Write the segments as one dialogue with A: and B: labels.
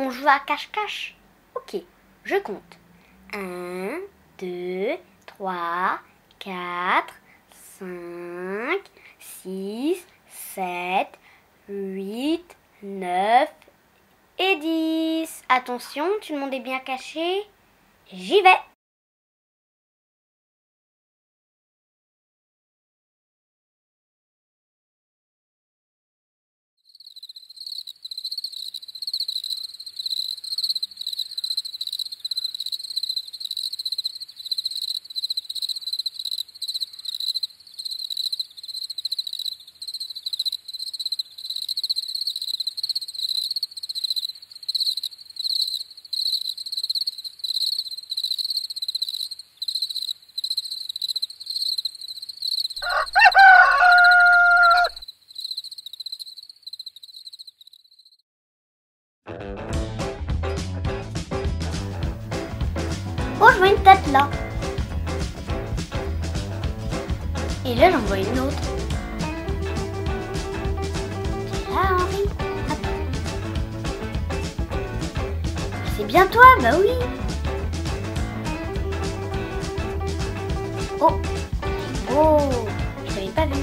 A: On joue à cache-cache Ok, je compte. 1, 2, 3, 4, 5, 6, 7, 8, 9 et 10. Attention, tout le monde est bien caché. J'y vais. Oh, je vois une tête là. Et là, j'en vois une autre. C'est là, Henri. Hop. C'est bien toi, bah oui. Oh, oh, je t'avais pas vu.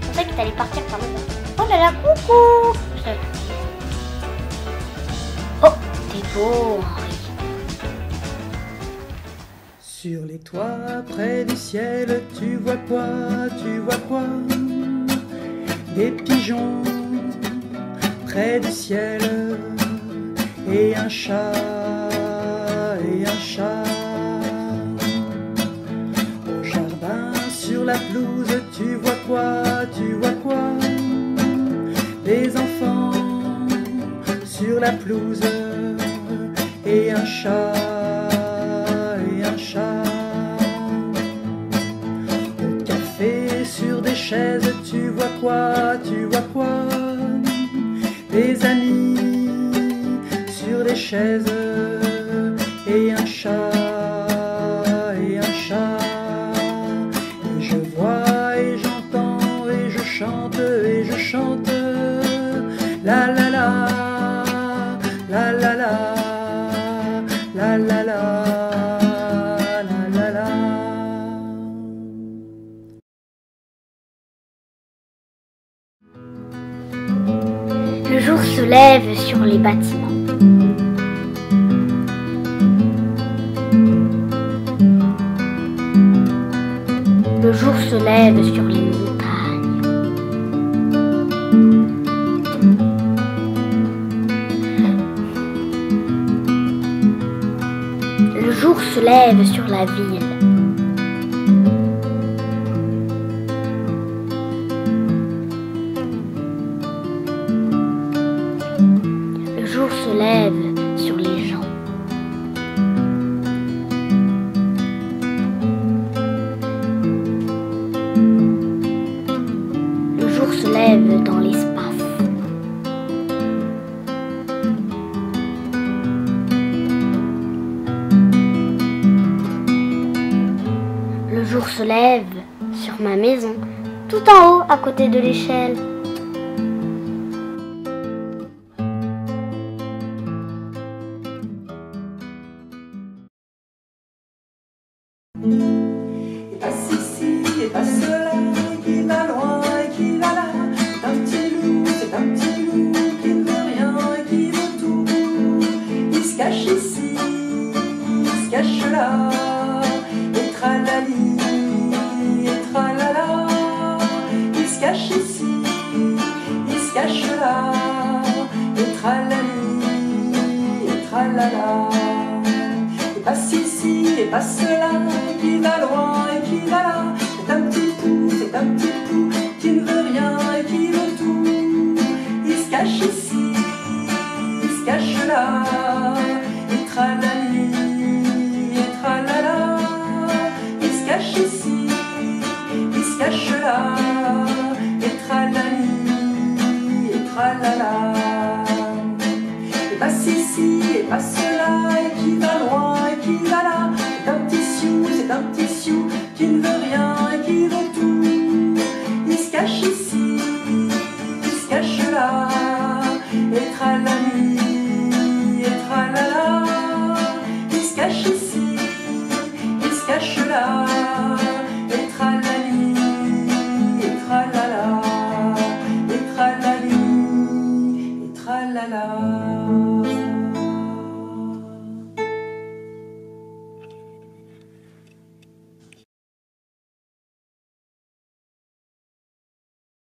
A: Je pensais que t'allais partir par là-bas. Oh là là, coucou. Oh, t'es beau, Henri.
B: Sur les toits près du ciel, tu vois quoi Tu vois quoi? Des pigeons près du ciel et un chat et un chat. Au jardin sur la pelouse, tu vois quoi Tu vois quoi? Des enfants sur la pelouse et un chat tu vois quoi Tu vois quoi? Des amis sur des chaises
A: jour se lève sur les bâtiments. Le jour se lève sur les montagnes. Le jour se lève sur la ville. Lève sur les gens. Le jour se lève dans l'espace. Le jour se lève sur ma maison, tout en haut à côté de l'échelle.
B: Il se cache là, et tralali, et tralala. Il se cache ici, il se cache là, et tralali, et tralala. Et passe ici et passe là, qui va loin et qui va là. passe ici, et passe là, et qui va loin, et qui va là. C'est un petit sioux, c'est un petit sioux, qui ne veut rien et qui veut tout. Il se cache ici, il se cache là, et tralali, et tralala. Il se cache ici, il se cache là.